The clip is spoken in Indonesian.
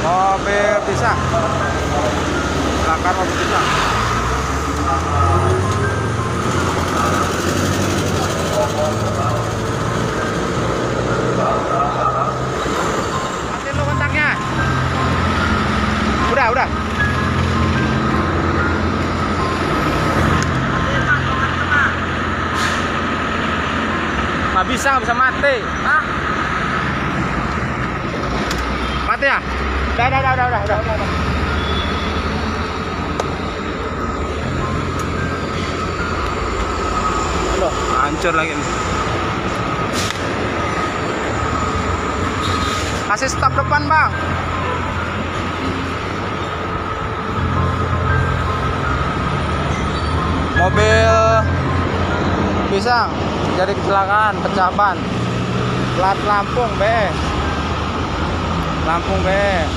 mobil pisang belakang mobil pisang matiin lu kontaknya udah udah. Nggak bisa nggak bisa mati. Hah? mati ya udah udah udah udah udah, udah. Hancur lagi nih. Kasih stop depan, Bang. Mobil pisang jadi kecelakaan, pecah ban. Plat Lampung, làm công với